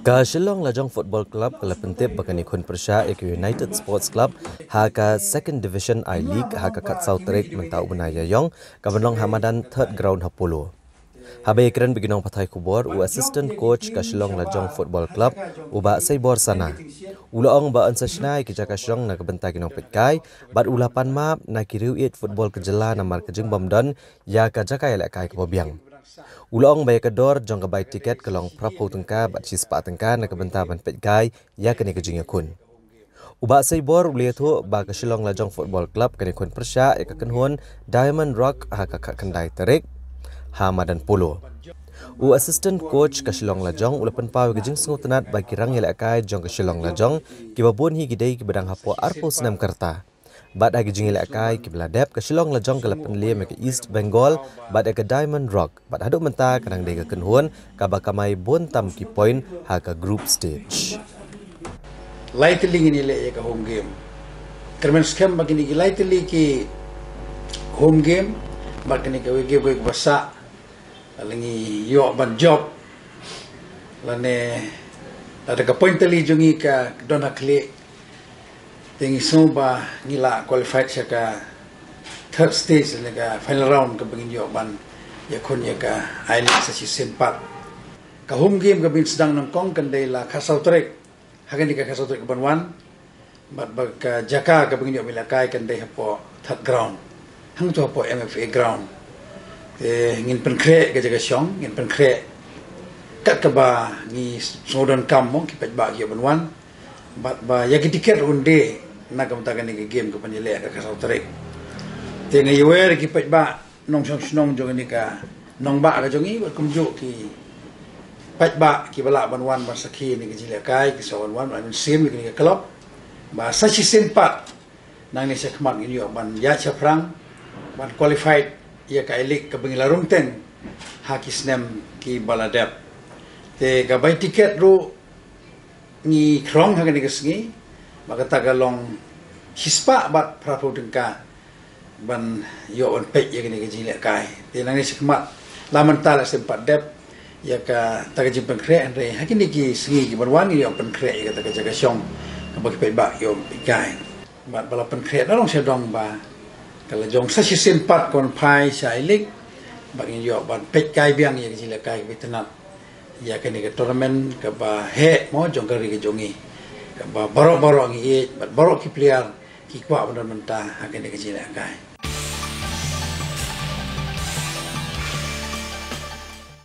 Ka Shillong Lajong Football Club kala pentip bakani kun persya ek United Sports Club ha ka Second Division I League ha ka kat South Trek mentau benaya yong ka benong Hamadan third ground hapolo. Habe ekran beginong patai kubor u assistant coach ka Shillong Lajong Football Club u ba sai sana. Ulaong ba ansa shnai ki jaka Shillong na kabenta ginong petkai bat ulapan map na kiriu it football kejela na mar kejeng bamdan ya ka jaka elak kai kepobiang. Ulong bay kedor jong kabay tiket kelong prapo tengka bat si sepak tengka na kebentar ban pet gai ya kene kejing yakun. Uba say bor uliat tu ba ke Shillong Lajong Football Club kene kun persya ya ke kenhun Diamond Rock ha kakak kendai terik ha madan polo. U assistant coach ke Shillong Lajong ulapan pau kejing sengu tenat bagi rang yelak kai jong ke Shillong Lajong kibabun hi gidei ke bedang hapo arpo senam kerta. Bad agi jingil akai ki beladep ke Shillong lejong ke lepen lia ke East Bengal bad ke Diamond Rock bad haduk menta kanang de ke kenhuan ka bakamai bontam ki point ha group stage. Lightly ini le ke home game. Kermen scam bagi ni lightly ki home game ni ke game ke basa lengi yo ban job lane ada ke point tali jungi ka dona klik Tengi semua ngila qualified siya ka third stage na ka final round ka bangin yo ban ya kun ya ka island sa si sempat ka home game ka bin sedang nang kong kan la kasau trek hagan di ka kasau trek ban wan bat bag ka jaka ka bangin yo mila kai kan day hapo third ground. Hang to hapo mfa ground. Te ngin pen kre ka jaga syong ngin pen kre kat ka ba ni sodan kam mo ki pet ba ki ban wan bat ba ya ki tiket unde na kam ta ni game ko panile ka kasau tarik te wer ki pet ba nong song snong jong ni ka. Nong ba ka jong i wat kum ju ki. Pet ba ki bala ban wan ba sakhi ni ki jile kai ki so wan wan an sim ni ki club ba sa chi sen pat. Nang ni se khmak ni yo ban ya cha prang ban qualified ya ka elik ka bingila rum ten ha ki snem ki bala dep. Te ga bai tiket ru ni krong ha ni ka sngi maka tagalong hispa bat prapu dengka ban yo on pek ya gini gaji lek kai. Ti nang ni sikmat laman tala sempat dep. Ya ka tagaji pen kre andre. Hakini ki singi ki barwani yo pen kre ya ta jaga syong ka bagi pek ba yo kai. Bat bala pen kre long se dong ba. Kala jong sa si sempat kon pai sai lik bagi yo ban pek kai biang ya gaji lek kai bitnat ya kini ke tournament ka ba he mo jong kari ke jongi ba borok borok ngi e ba borok ki pliar ki kwa benda menta akan akai